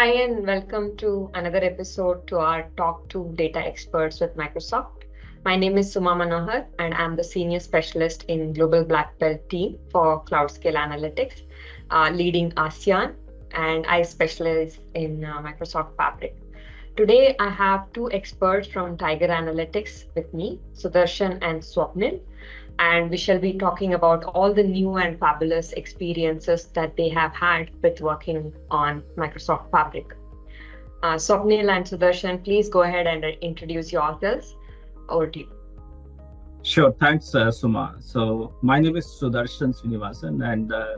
Hi, and welcome to another episode to our Talk to Data Experts with Microsoft. My name is Suma Manohar, and I'm the Senior Specialist in Global Black Belt team for Cloud Scale Analytics, uh, leading ASEAN, and I specialize in uh, Microsoft Fabric. Today, I have two experts from Tiger Analytics with me, Sudershan and Swapnil, and we shall be talking about all the new and fabulous experiences that they have had with working on Microsoft Fabric. Uh, Swapnil and Sudershan, please go ahead and introduce yourselves. Over to you. Sure, thanks, uh, Suma. So, my name is Sudershan Srinivasan, and uh,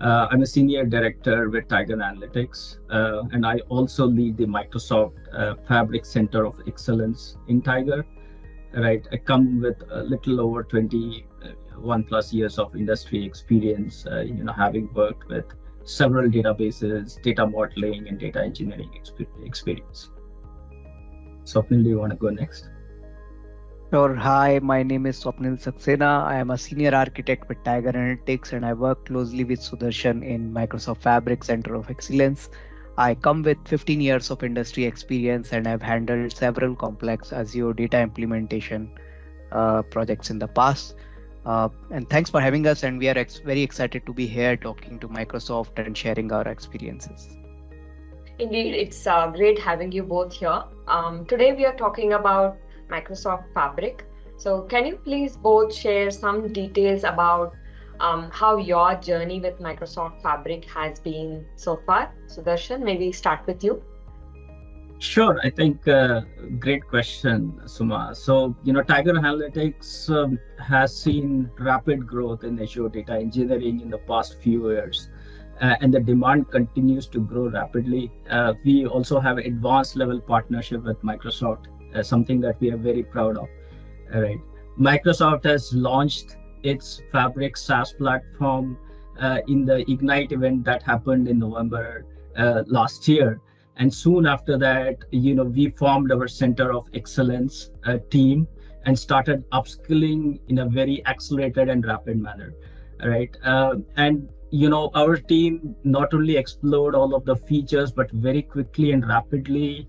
uh, I'm a senior director with Tiger Analytics, uh, and I also lead the Microsoft uh, Fabric Center of Excellence in Tiger right i come with a little over 21 plus years of industry experience uh, you know having worked with several databases data modeling and data engineering experience swapnil do you want to go next Sure. Hi, my name is Swapnil Saxena. I am a senior architect with Tiger Analytics and I work closely with Sudershan in Microsoft Fabric Center of Excellence. I come with 15 years of industry experience and I've handled several complex Azure data implementation uh, projects in the past. Uh, and thanks for having us. And we are ex- very excited to be here talking to Microsoft and sharing our experiences. Indeed, it's uh, great having you both here. Um, today, we are talking about Microsoft Fabric. So, can you please both share some details about um, how your journey with Microsoft Fabric has been so far. Sudershan, maybe start with you. Sure, I think uh, great question, Suma. So, you know, Tiger Analytics um, has seen rapid growth in Azure data engineering in the past few years. Uh, and the demand continues to grow rapidly. Uh, we also have advanced level partnership with Microsoft, uh, something that we are very proud of. All right. Microsoft has launched its Fabric SaaS platform uh, in the Ignite event that happened in November uh, last year. And soon after that, you know, we formed our Center of Excellence uh, team and started upskilling in a very accelerated and rapid manner, right? Uh, and you know, our team not only explored all of the features, but very quickly and rapidly,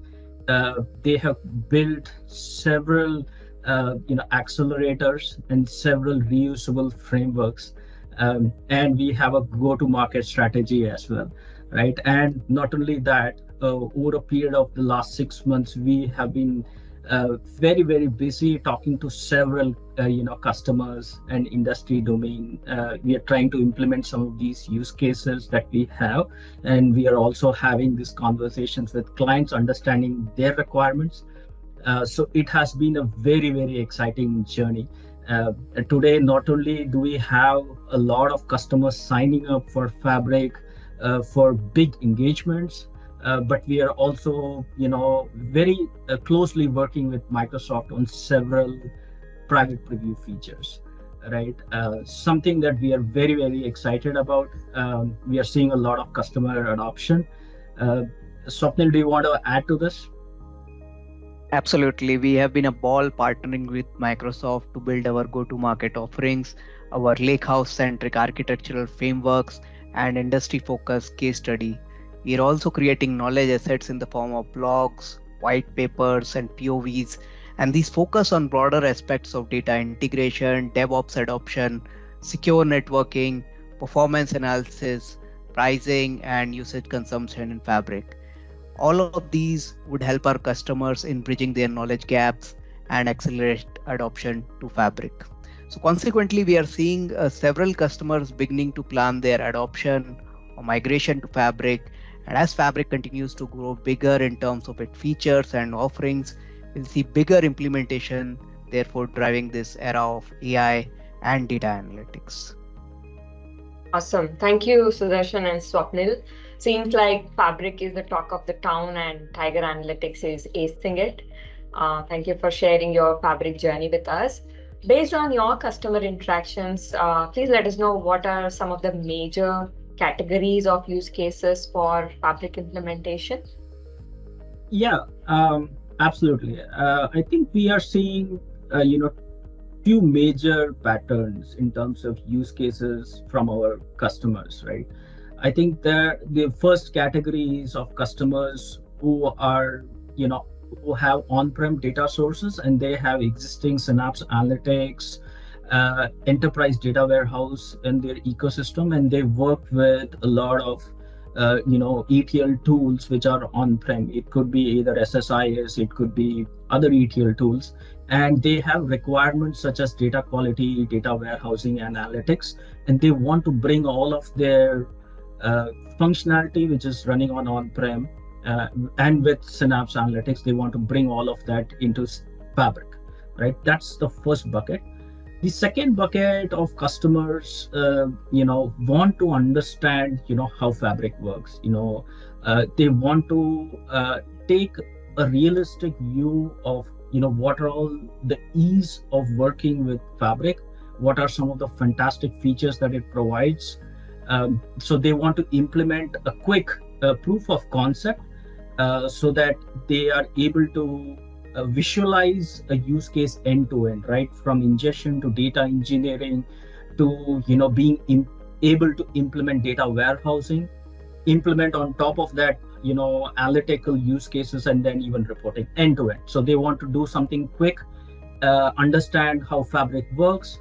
uh, they have built several uh, you know accelerators and several reusable frameworks um, and we have a go to market strategy as well right and not only that over a period of the last six months we have been uh, very very busy talking to several uh, you know customers and industry domain. Uh, we are trying to implement some of these use cases that we have. And we are also having these conversations with clients understanding their requirements. Uh, so it has been a very, very exciting journey. Uh, today, not only do we have a lot of customers signing up for Fabric uh, for big engagements, uh, but we are also, you know, very uh, closely working with Microsoft on several private preview features. Right, something that we are very, very excited about. Um, we are seeing a lot of customer adoption. Swapnil, do you want to add to this? Absolutely. We have been a ball partnering with Microsoft to build our go to market offerings, our Lakehouse centric architectural frameworks, and industry focused case study. We are also creating knowledge assets in the form of blogs, white papers, and POVs. And these focus on broader aspects of data integration, DevOps adoption, secure networking, performance analysis, pricing, and usage consumption in Fabric all of these would help our customers in bridging their knowledge gaps and accelerate adoption to fabric so consequently we are seeing uh, several customers beginning to plan their adoption or migration to fabric and as fabric continues to grow bigger in terms of its features and offerings we'll see bigger implementation therefore driving this era of ai and data analytics awesome thank you sudershan and swapnil seems like Fabric is the talk of the town and Tiger Analytics is acing it. Uh, thank you for sharing your Fabric journey with us. Based on your customer interactions, uh, please let us know what are some of the major categories of use cases for Fabric implementation. Yeah, um, absolutely. Uh, I think we are seeing, uh, you know, few major patterns in terms of use cases from our customers, right? I think the the first categories of customers who are you know who have on-prem data sources and they have existing Synapse Analytics, uh, enterprise data warehouse in their ecosystem, and they work with a lot of uh, you know ETL tools which are on-prem. It could be either SSIS, it could be other ETL tools, and they have requirements such as data quality, data warehousing, analytics, and they want to bring all of their uh, functionality which is running on on-prem uh, and with Synapse Analytics, they want to bring all of that into Fabric, right? That's the first bucket. The second bucket of customers, uh, you know, want to understand, you know, how Fabric works. You know, uh, they want to uh, take a realistic view of, you know, what are all the ease of working with Fabric, what are some of the fantastic features that it provides. Um, so they want to implement a quick uh, proof of concept uh, so that they are able to uh, visualize a use case end to end right? From ingestion to data engineering to you know being able to implement data warehousing implement on top of that you know analytical use cases and then even reporting end to end so they want to do something quick uh, understand how fabric works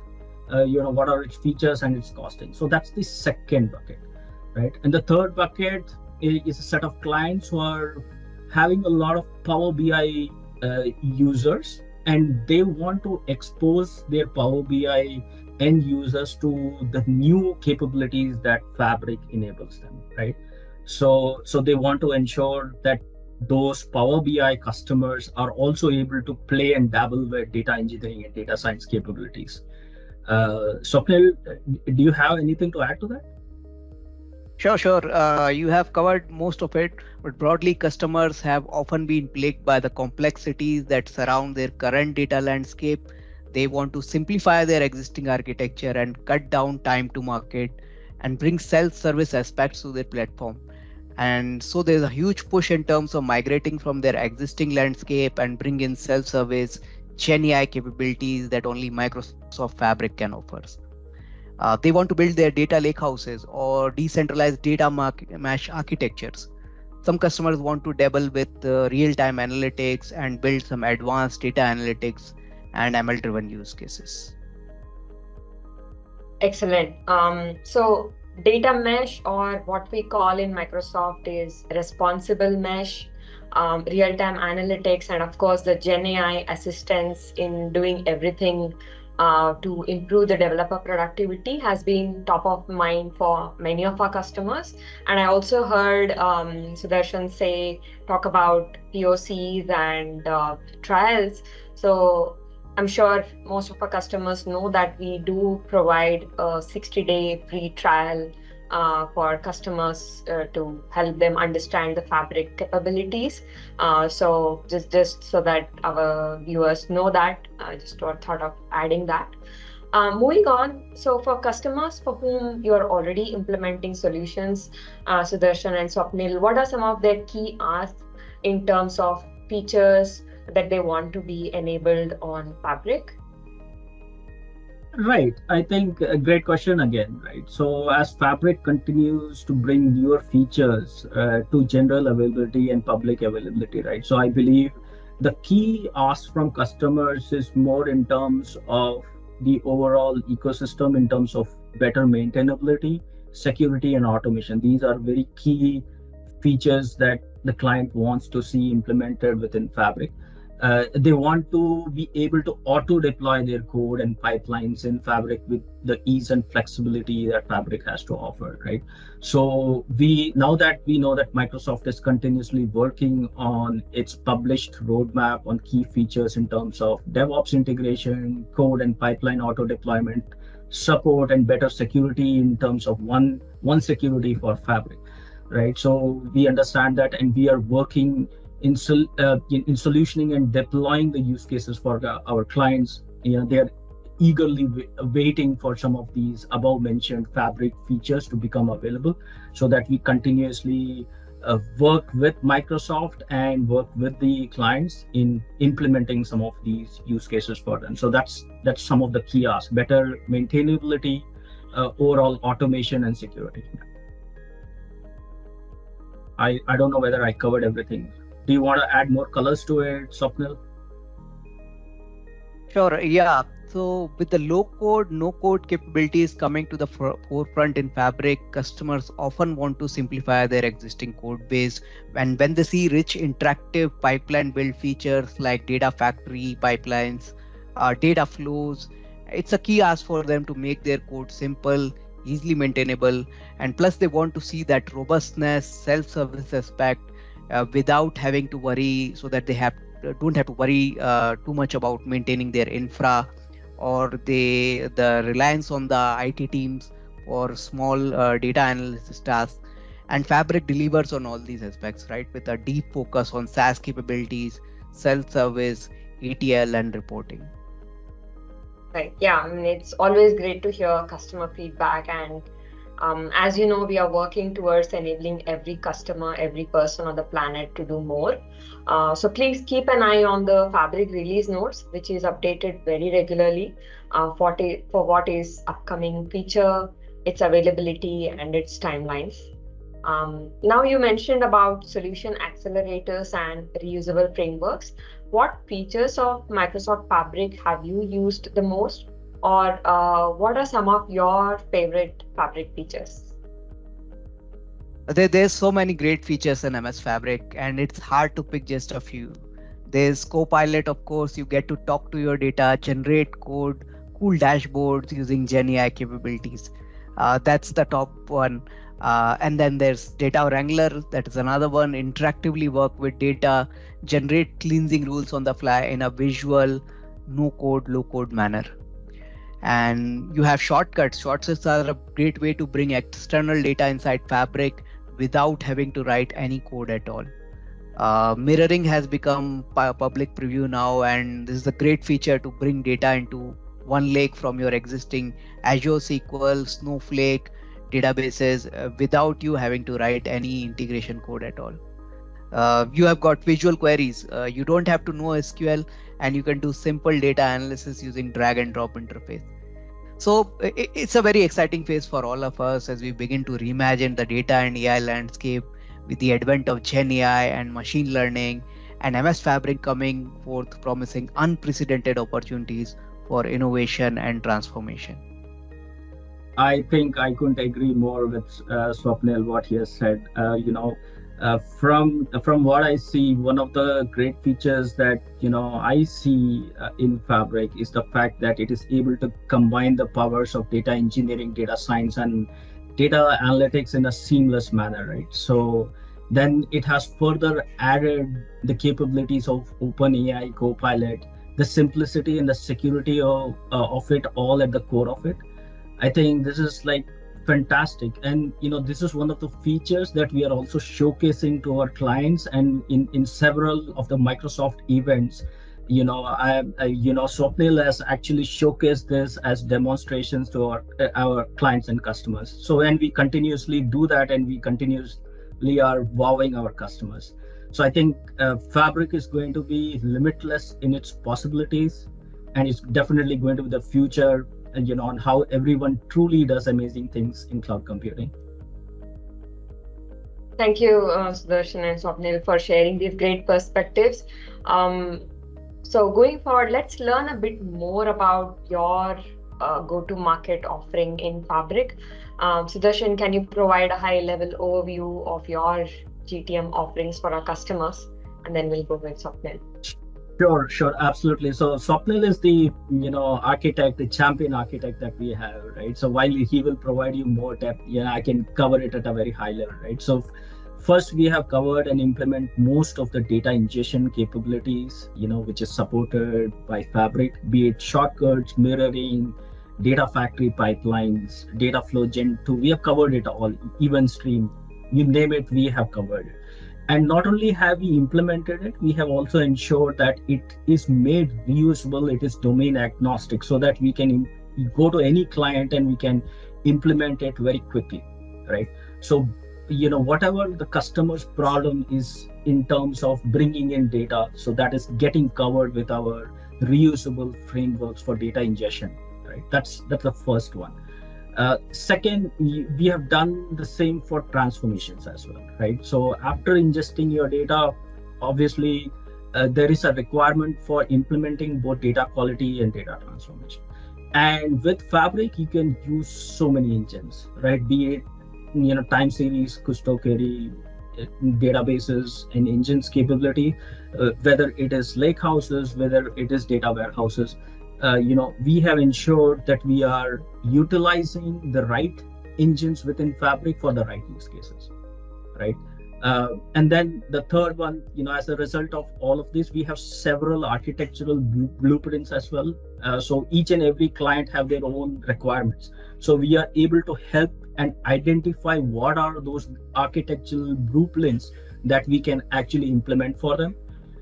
uh, you know what are its features and its costing. So that's the second bucket right? And the third bucket is a set of clients who are having a lot of Power BI uh, users and they want to expose their Power BI end users to the new capabilities that Fabric enables them, right? So, so they want to ensure that those Power BI customers are also able to play and dabble with data engineering and data science capabilities. Uh, Swapnil, do you have anything to add to that? Sure, sure. Uh, you have covered most of it, but broadly, customers have often been plagued by the complexities that surround their current data landscape. They want to simplify their existing architecture and cut down time to market and bring self service aspects to their platform. And so there's a huge push in terms of migrating from their existing landscape and bring in self service, Gen AI capabilities that only Microsoft Fabric can offer. Uh, they want to build their data lakehouses or decentralized data mesh architectures. Some customers want to dabble with uh, real-time analytics and build some advanced data analytics and ML-driven use cases. Excellent. Um, so data mesh or what we call in Microsoft is responsible mesh, um, real-time analytics, and of course the Gen AI assistance in doing everything uh, to improve the developer productivity has been top of mind for many of our customers. And I also heard um, Sudershan say talk about POCs and uh, trials. So I'm sure most of our customers know that we do provide a 60 day free trial uh, for customers uh, to help them understand the fabric capabilities. Uh, so just just so that our viewers know that, I just thought of adding that. Uh, moving on, so for customers for whom you are already implementing solutions, uh, Sudershan and Swapnil, what are some of their key asks in terms of features that they want to be enabled on Fabric? Right. I think a great question again, right? So as Fabric continues to bring newer features uh, to general availability and public availability, right? So I believe the key ask from customers is more in terms of the overall ecosystem in terms of better maintainability, security, and automation. These are very key features that the client wants to see implemented within Fabric uh, they want to be able to auto deploy their code and pipelines in fabric with the ease and flexibility that fabric has to offer right? So we now that we know that microsoft is continuously working on its published roadmap on key features in terms of devops integration code and pipeline auto deployment support and better security in terms of one one security for fabric right? So we understand that and we are working in, sol- uh, in, in, solutioning and deploying the use cases for the, our clients. You know they're eagerly w- waiting for some of these above mentioned fabric features to become available so that we continuously uh, work with microsoft and work with the clients in implementing some of these use cases for them. So that's that's some of the key asks. Better maintainability uh, overall automation and security. I, I don't know whether I covered everything. Do you want to add more colors to it, Swapnil? Sure. Yeah. So with the low code, no code capabilities coming to the forefront in Fabric, customers often want to simplify their existing code base. And when they see rich interactive pipeline build features like data factory pipelines, uh, data flows, it's a key ask for them to make their code simple, easily maintainable, and plus they want to see that robustness, self-service aspect without having to worry, so that they have don't have to worry uh, too much about maintaining their infra or they the reliance on the IT teams for small uh, data analysis tasks. And Fabric delivers on all these aspects, right? With a deep focus on SaaS capabilities, self-service, ETL, and reporting. Right. Yeah. I mean, it's always great to hear customer feedback and um, as you know, we are working towards enabling every customer, every person on the planet to do more. Uh, so please keep an eye on the Fabric release notes, which is updated very regularly uh, for, for what is upcoming feature, its availability, and its timelines. Um, now you mentioned about solution accelerators and reusable frameworks. What features of Microsoft Fabric have you used the most? Or uh, what are some of your favorite fabric features? There, there's so many great features in ms fabric and it's hard to pick just a few. There's copilot of course. You get to talk to your data generate code cool dashboards using gen ai capabilities. Uh, that's the top one. Uh, and then there's data wrangler. That is another one. Interactively work with data generate cleansing rules on the fly in a visual no code low code manner and you have shortcuts. Shortcuts are a great way to bring external data inside fabric without having to write any code at all. Uh, mirroring has become public preview now and this is a great feature to bring data into OneLake from your existing azure sql snowflake databases uh, without you having to write any integration code at all uh, you have got visual queries. Uh, you don't have to know sql and you can do simple data analysis using drag and drop interface. So it's a very exciting phase for all of us as we begin to reimagine the data and ai landscape with the advent of gen ai and machine learning and ms fabric coming forth promising unprecedented opportunities for innovation and transformation. I think i couldn't agree more with uh, swapnil what he has said. Uh, you know uh, from from what I see, one of the great features that you know I see uh, in Fabric is the fact that it is able to combine the powers of data engineering, data science, and data analytics in a seamless manner, right? So then it has further added the capabilities of OpenAI Copilot, the simplicity and the security of uh, of it all at the core of it. I think this is like fantastic. And you know this is one of the features that we are also showcasing to our clients and in in several of the microsoft events. You know i, I you know swapnil has actually showcased this as demonstrations to our our clients and customers. So and we continuously do that and we continuously are wowing our customers. So i think uh, fabric is going to be limitless in its possibilities and it's definitely going to be the future you know on how everyone truly does amazing things in cloud computing. Thank you uh, sudershan and swapnil for sharing these great perspectives. Um, so going forward let's learn a bit more about your uh, go to market offering in fabric. Um, sudershan can you provide a high level overview of your gtm offerings for our customers? And then we'll go with swapnil Sure, sure, absolutely. So Swapnil is the you know architect, the champion architect that we have, right? So while he will provide you more depth, yeah, I can cover it at a very high level, right? So first we have covered and implement most of the data ingestion capabilities, you know, which is supported by Fabric, be it shortcuts, mirroring, data factory pipelines, data flow gen 2. We have covered it all, event stream, you name it, we have covered it and not only have we implemented it we have also ensured that it is made reusable it is domain agnostic so that we can go to any client and we can implement it very quickly right? So you know whatever the customer's problem is in terms of bringing in data so that is getting covered with our reusable frameworks for data ingestion right? That's that's the first one Uh, second, we, have done the same for transformations as well, right? So after ingesting your data, obviously uh, there is a requirement for implementing both data quality and data transformation. And with Fabric, you can use so many engines, right? Be it you know time series, Kusto query, uh, databases and engines capability, uh, whether it is lake houses, whether it is data warehouses. Uh, you know, we have ensured that we are utilizing the right engines within Fabric for the right use cases, right? Uh, and then the third one, you know, as a result of all of this, we have several architectural blueprints as well. Uh, so each and every client have their own requirements. So we are able to help and identify what are those architectural blueprints that we can actually implement for them.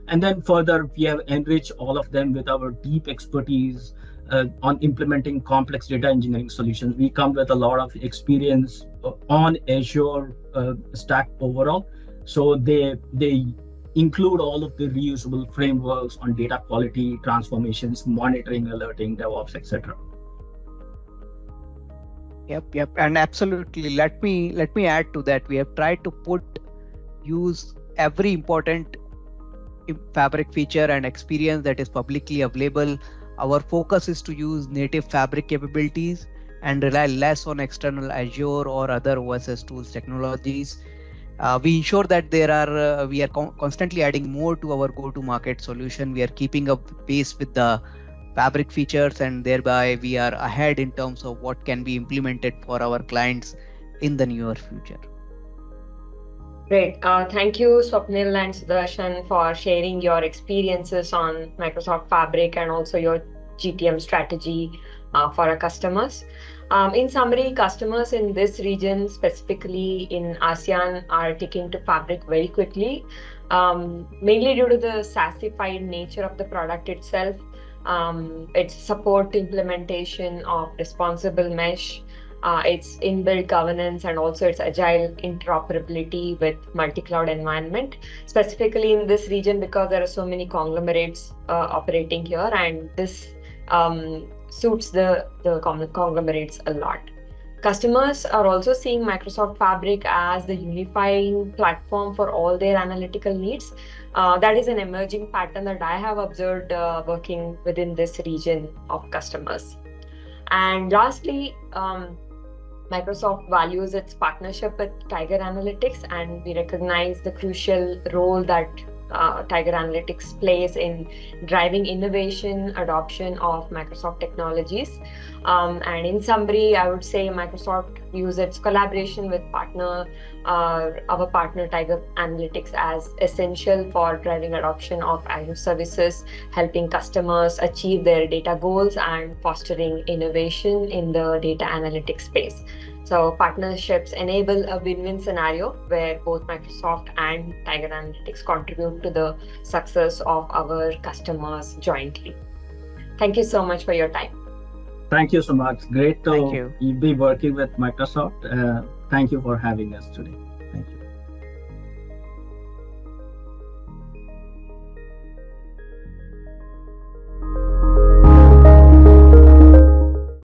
And then further, we have enriched all of them with our deep expertise uh, on implementing complex data engineering solutions. We come with a lot of experience uh, on Azure uh, stack overall. So they they include all of the reusable frameworks on data quality, transformations, monitoring, alerting, DevOps, etc. Yep, yep, and absolutely. Let me let me add to that. We have tried to put use every important fabric feature and experience that is publicly available our focus is to use native fabric capabilities and rely less on external Azure or other OSS tools technologies. Uh, we ensure that there are uh, we are co- constantly adding more to our go-to-market solution. We are keeping up pace with the fabric features, and thereby we are ahead in terms of what can be implemented for our clients in the near future. Great. Uh, thank you, Swapnil and Sudershan, for sharing your experiences on Microsoft Fabric and also your GTM strategy uh, for our customers. Um, in summary, customers in this region, specifically in ASEAN, are taking to Fabric very quickly, um, mainly due to the SaaSified nature of the product itself, um, its support implementation of responsible mesh, uh, its inbuilt governance and also its agile interoperability with multi-cloud environment. Specifically in this region because there are so many conglomerates uh, operating here and this um, suits the, the conglomerates a lot. Customers are also seeing microsoft fabric as the unifying platform for all their analytical needs. Uh, that is an emerging pattern that i have observed uh, working within this region of customers. And lastly um, Microsoft values its partnership with Tiger Analytics, and we recognize the crucial role that uh, Tiger Analytics plays in driving innovation, adoption of Microsoft technologies. Um, and in summary, I would say Microsoft uses its collaboration with partner, uh, our partner Tiger Analytics as essential for driving adoption of Azure services, helping customers achieve their data goals and fostering innovation in the data analytics space. So partnerships enable a win-win scenario where both Microsoft and Tiger Analytics contribute to the success of our customers jointly. Thank you so much for your time. Thank you so much. Great to be working with Microsoft. Uh, thank you for having us today.